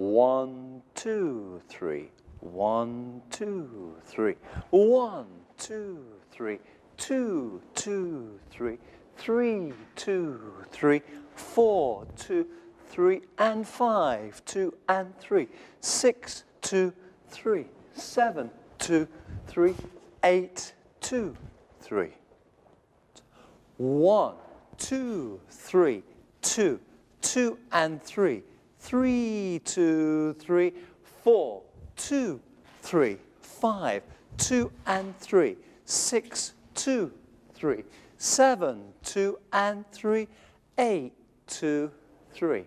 One, two, three. One, two, three. One, two, three. Two, two, three. Three, two, three. Four, two, three. And five, two, and three. Six, two, three. Seven, two, three. Eight, two, three. One, two, three, two, two and three, three, two, three, four, two, three, five, two and three, six, two, three, seven, two and three, eight, two, three.